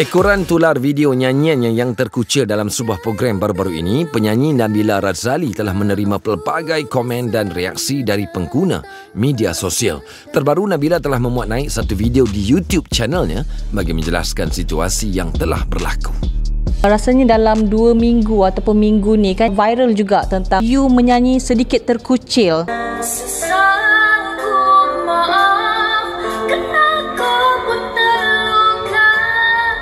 Ekoran tular video nyanyiannya yang terkucil dalam sebuah program baru-baru ini, penyanyi Nabila Razali telah menerima pelbagai komen dan reaksi dari pengguna media sosial. Terbaru Nabila telah memuat naik satu video di YouTube channelnya bagi menjelaskan situasi yang telah berlaku. Rasanya dalam dua minggu ataupun minggu ni kan viral juga tentang you menyanyi sedikit terkucil.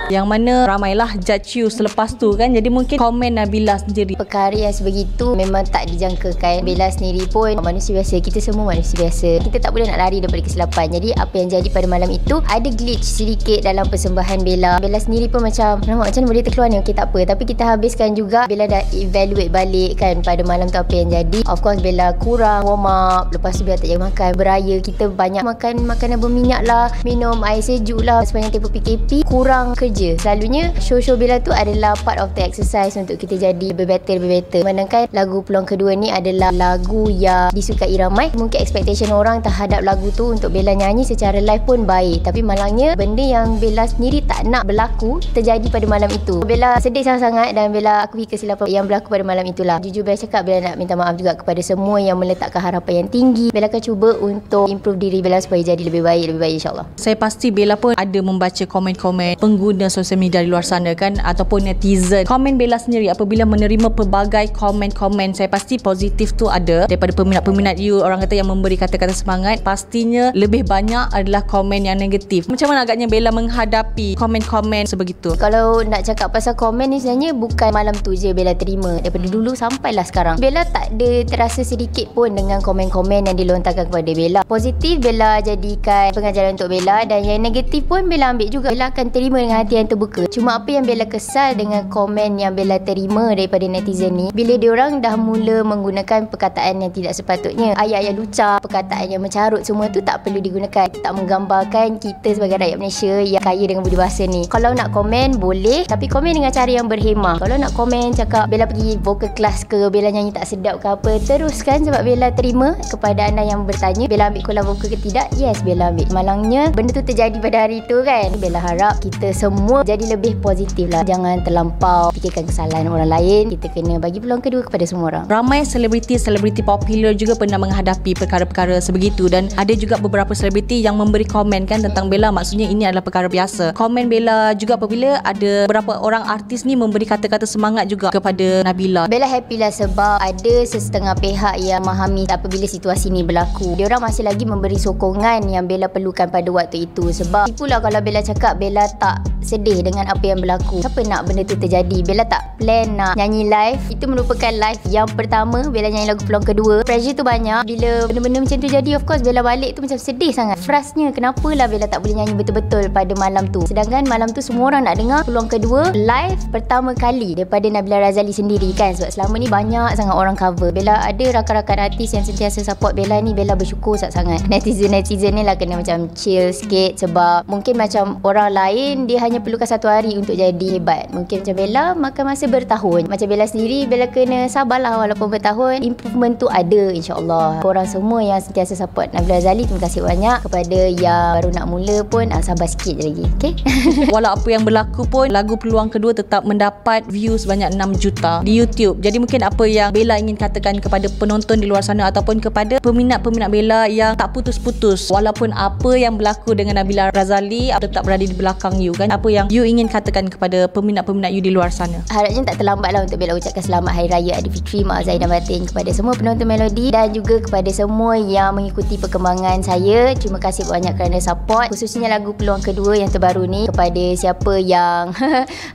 Yang mana ramailah judge you selepas tu kan. Jadi mungkin komen Nabila sendiri. Perkara yang sebegitu memang tak dijangkakan. Bella sendiri pun manusia biasa. Kita semua manusia biasa. Kita tak boleh nak lari daripada kesilapan. Jadi apa yang jadi pada malam itu Ada glitch sedikit dalam persembahan Bella. Bella sendiri pun macam Nampak macam mana boleh terkeluar ni? Okay tak apa. Tapi kita habiskan juga. Bella dah evaluate balik kan Pada malam tu apa yang jadi. Of course Bella kurang warm up. Lepas tu Bella tak jaga makan. Beraya kita banyak makan makanan berminyak lah. Minum air sejuk lah. Sepanjang tempoh PKP Kurang kerja kerja Selalunya show-show Bella tu adalah part of the exercise Untuk kita jadi lebih better, lebih better. Sedangkan lagu peluang kedua ni adalah lagu yang disukai ramai. Mungkin expectation orang terhadap lagu tu Untuk Bella nyanyi secara live pun baik. Tapi malangnya benda yang Bella sendiri tak nak berlaku Terjadi pada malam itu. Bella sedih sangat-sangat Dan Bella akui kesilapan yang berlaku pada malam itulah. Jujur Bella cakap Bella nak minta maaf juga kepada semua Yang meletakkan harapan yang tinggi. Bella akan cuba untuk improve diri Bella Supaya jadi lebih baik, lebih baik insyaAllah. Saya pasti Bella pun ada membaca komen-komen pengguna pengguna sosial media di luar sana kan ataupun netizen. Komen Bella sendiri apabila menerima pelbagai komen-komen saya pasti positif tu ada. Daripada peminat-peminat you orang kata yang memberi kata-kata semangat pastinya lebih banyak adalah komen yang negatif. Macam mana agaknya Bella menghadapi komen-komen sebegitu? Kalau nak cakap pasal komen ni sebenarnya bukan malam tu je Bella terima. Daripada dulu sampailah sekarang. Bella tak ada terasa sedikit pun dengan komen-komen yang dilontarkan kepada Bella. Positif Bella jadikan pengajaran untuk Bella dan yang negatif pun Bella ambil juga. Bella akan terima dengan hati yang terbuka. Cuma apa yang Bella kesal dengan komen yang Bella terima daripada netizen ni, bila dia orang dah mula menggunakan perkataan yang tidak sepatutnya, ayat-ayat lucah, perkataan yang mencarut semua tu tak perlu digunakan. Tak menggambarkan kita sebagai rakyat Malaysia yang kaya dengan budi bahasa ni. Kalau nak komen boleh, tapi komen dengan cara yang berhemah. Kalau nak komen cakap Bella pergi vocal class ke, Bella nyanyi tak sedap ke apa, teruskan sebab Bella terima kepada anda yang bertanya, Bella ambil kuliah vokal ke tidak? Yes, Bella ambil. Malangnya benda tu terjadi pada hari tu kan. Bella harap kita semua semua jadi lebih positif lah. Jangan terlampau fikirkan kesalahan orang lain. Kita kena bagi peluang kedua kepada semua orang. Ramai selebriti-selebriti popular juga pernah menghadapi perkara-perkara sebegitu. Dan ada juga beberapa selebriti yang memberi komen kan tentang Bella. Maksudnya ini adalah perkara biasa. Komen Bella juga apabila ada beberapa orang artis ni memberi kata-kata semangat juga kepada Nabila. Bella happy lah sebab ada sesetengah pihak yang memahami apabila situasi ni berlaku. Dia orang masih lagi memberi sokongan yang Bella perlukan pada waktu itu. Sebab itulah kalau Bella cakap Bella tak sedih dengan apa yang berlaku. Siapa nak benda tu terjadi? Bella tak plan nak nyanyi live Itu merupakan live yang pertama. Bella nyanyi lagu peluang kedua Pressure tu banyak. Bila benda-benda macam tu jadi Of course Bella balik tu macam sedih sangat. Frustnya kenapa lah Bella tak boleh nyanyi betul-betul pada malam tu. Sedangkan malam tu semua orang nak dengar peluang kedua Live pertama kali Daripada Nabila Razali sendiri kan? Sebab selama ni banyak sangat orang cover. Bella ada rakan-rakan artis yang sentiasa support Bella ni Bella bersyukur sangat-sangat Netizen-netizen ni lah kena macam chill sikit Sebab mungkin macam orang lain Dia hanya perlukan satu hari untuk jadi hebat. Mungkin macam Bella makan masa bertahun. Macam Bella sendiri Bella kena sabarlah walaupun bertahun. Improvement tu ada insyaAllah. Korang semua yang sentiasa support Nabila Azali Terima kasih banyak. Kepada yang baru nak mula pun ah, Sabar sikit lagi Okay Walau apa yang berlaku pun Lagu peluang kedua tetap mendapat view sebanyak 6 juta Di YouTube. Jadi mungkin apa yang Bella ingin katakan kepada penonton di luar sana Ataupun kepada peminat-peminat Bella Yang tak putus-putus. Walaupun apa yang berlaku dengan Nabila Razali Tetap berada di belakang you kan? Apa yang yang you ingin katakan kepada peminat-peminat you di luar sana? Harapnya tak terlambat lah untuk Bella ucapkan selamat Hari Raya Aidilfitri Maaf Zahid dan Batin kepada semua penonton Melody dan juga kepada semua yang mengikuti perkembangan saya. Terima kasih banyak kerana support. Khususnya lagu peluang kedua yang terbaru ni kepada siapa yang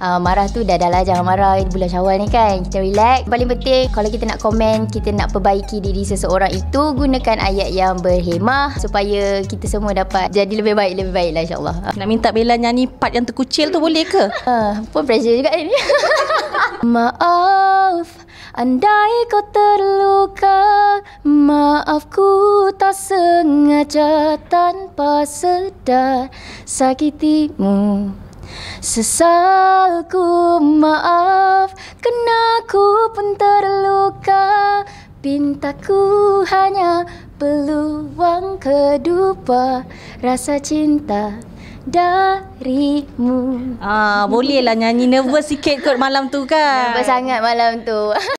uh, marah tu dah dah lah jangan marah. Bulan syawal ni kan. Kita relax. Paling penting kalau kita nak komen kita nak perbaiki diri seseorang itu gunakan ayat yang berhemah supaya kita semua dapat jadi lebih baik lebih baik lah insyaAllah. Nak minta Bella nyanyi part yang terkucuk kecil tu boleh ke? Uh, pun pressure juga ni. Maaf Andai kau terluka Maaf ku tak sengaja Tanpa sedar Sakitimu Sesalku maaf Kena ku pun terluka Pintaku hanya peluang kedua Rasa cinta darimu. Ah, boleh lah nyanyi. Nervous sikit kot malam tu kan. Nampak sangat malam tu